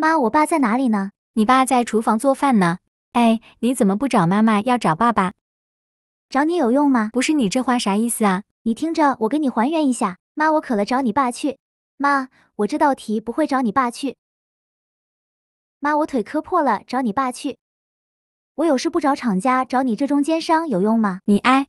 妈我爸在哪里呢？你爸在厨房做饭呢哎你怎么不找妈妈要找爸爸找你有用吗不是你这话啥意思啊你听着我给你还原一下。妈我渴了找你爸去。妈我这道题不会找你爸去。妈我腿磕破了找你爸去。我有事不找厂家找你这中间商有用吗你哎